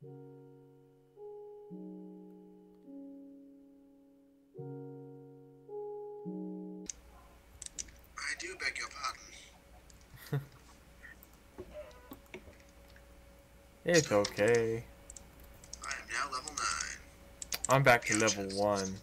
I do beg your pardon. it's okay. I am now level 9. I'm back to level 1.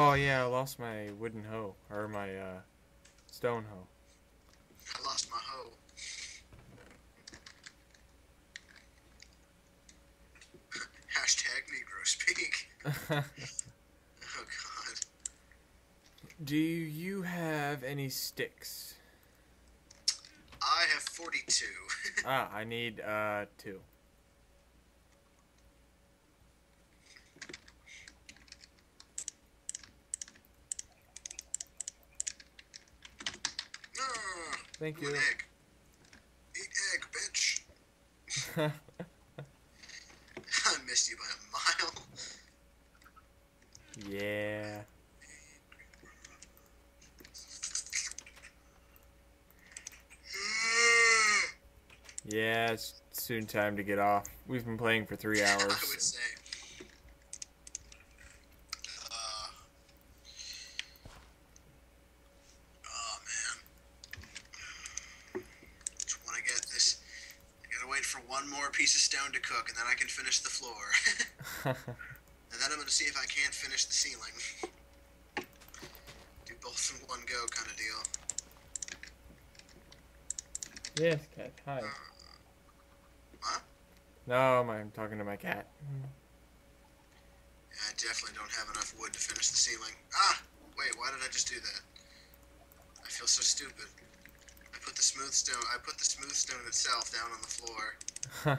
Oh yeah, I lost my wooden hoe or my uh, stone hoe. I lost my hoe. Hashtag Negro speak. Oh god. Do you have any sticks? I have 42. Ah, I need uh two. Ah, Thank you. An egg. Eat egg, bitch. I missed you by a mile. yeah. Mm. Yeah, it's soon time to get off. We've been playing for three I would hours. say. Uh, oh man. Just want to get this. I gotta wait for one more piece of stone to cook, and then I can finish the floor. and then I'm gonna see if I can't finish the ceiling. Do both in one go, kind of deal. yes, cat. Hi. Huh? No, I'm talking to my cat. Yeah, I definitely don't have enough wood to finish the ceiling. Ah! Wait, why did I just do that? I feel so stupid. I put the smooth stone I put the smooth stone itself down on the floor.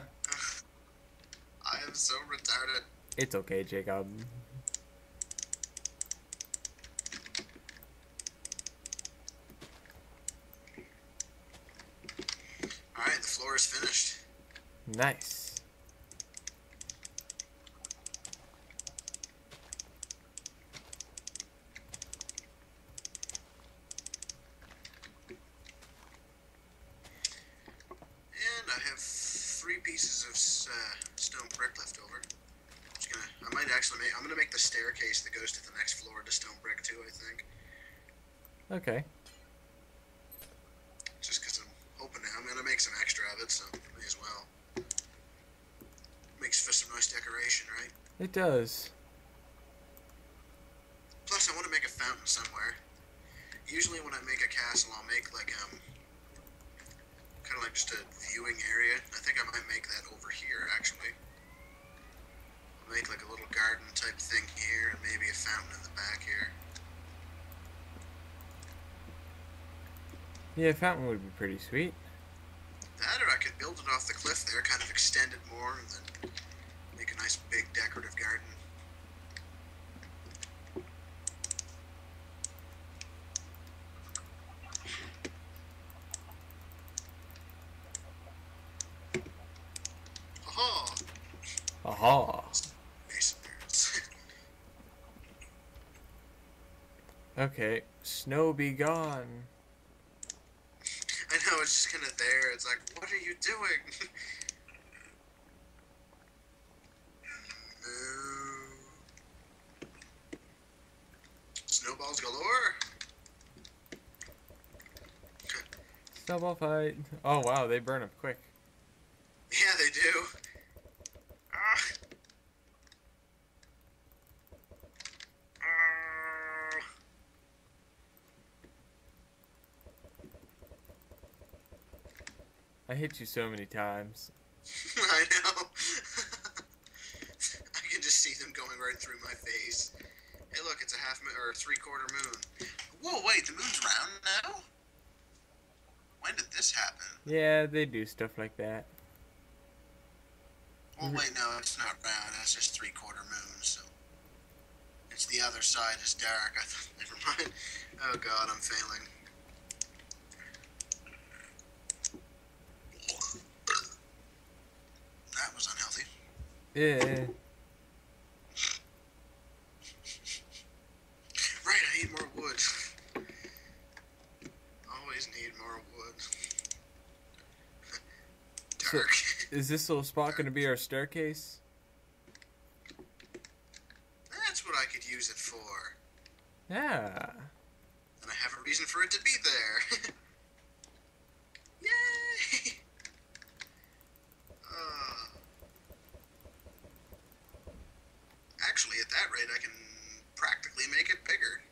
I am so retarded. it's okay, Jacob. Alright, the floor is finished. Nice. And I have three pieces of uh, stone brick left over. Gonna, I might actually make. I'm gonna make the staircase that goes to the next floor to stone brick too. I think, Okay. just because I'm hoping I'm gonna make some extra of it, so may as well. Makes for some nice decoration, right? It does. Plus, I want to make a fountain somewhere. Usually, when I make a castle, I'll make like um, kind of like just a viewing area. I think I might make that over here actually. I'll make like a little garden type thing here, and maybe a fountain in the back here. Yeah, fountain would be pretty sweet. That, or I could build it off the cliff there, kind of extend it more, and then make a nice big decorative garden. Aha! Aha. Okay. Snow be gone. I know, it's just kind of there. It's like, what are you doing? no. Snowballs galore. Snowball fight. Oh wow, they burn up quick. Yeah, they do. Ah. Ah. I hit you so many times. I know. I can just see them going right through my face. Hey, look, it's a half moon or three quarter moon. Whoa, wait, the moon's round now? When did this happen? Yeah, they do stuff like that. Well, mm-hmm. wait, no, it's not round. That's just three quarter moon. So it's the other side is dark. I thought, never mind. Oh God, I'm failing. That was unhealthy. Yeah. Right, I need more wood. Always need more wood. So- Is this little spot going to be our staircase? That's what I could use it for. Yeah. And I have a reason for it to be there. Yay! Uh, actually, at that rate, I can practically make it bigger.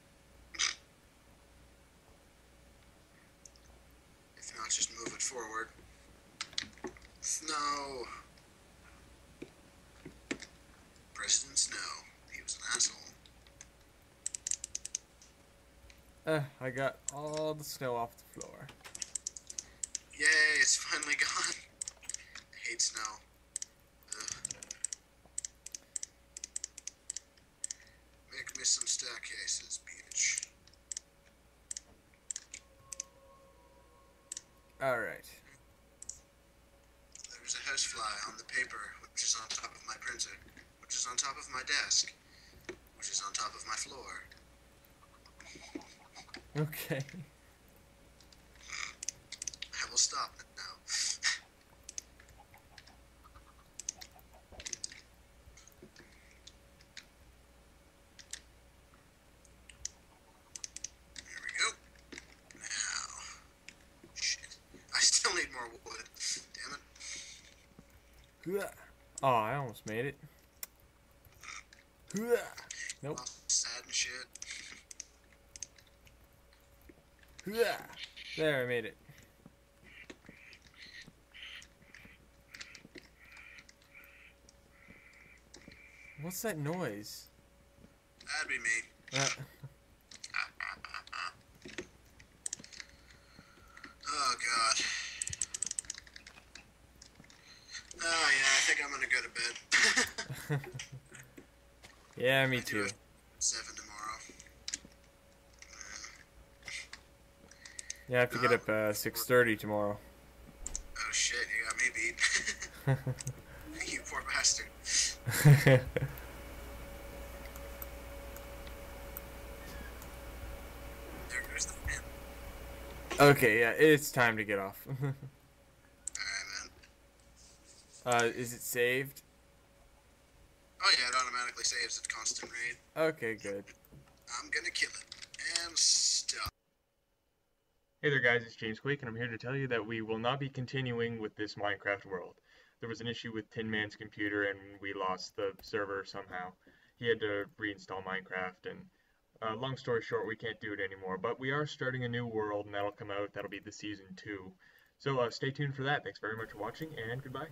if not, just move it forward. Snow. President Snow. He was an asshole. Uh, I got all the snow off the floor. Yay, it's finally gone. I hate snow. Ugh. Make me some staircases, bitch. Alright. There's a housefly on the paper, which is on top of my printer, which is on top of my desk, which is on top of my floor. Okay. I will stop it now. There we go. Now. Shit. I still need more wood. Damn it. Oh, I almost made it. Nope. Sad and shit. There, I made it. What's that noise? That'd be me. Uh, Oh god. Oh yeah, I think I'm gonna go to bed. yeah, me I too. Seven tomorrow. Yeah, I have to get up uh, 6.30 tomorrow. Oh shit, you got me beat. you poor bastard. There goes the fan. okay, yeah, it's time to get off. Alright, man. uh, is it saved? Oh yeah, it automatically saves at constant rate. Okay, good. I'm gonna kill it. And stop. Hey there guys, it's James Quake and I'm here to tell you that we will not be continuing with this Minecraft world. There was an issue with Tynman's computer and we lost the server somehow. He had to reinstall Minecraft and uh, long story short, we can't do it anymore. But we are starting a new world and that'll come out. That'll be the season 2. So uh, stay tuned for that. Thanks very much for watching and goodbye.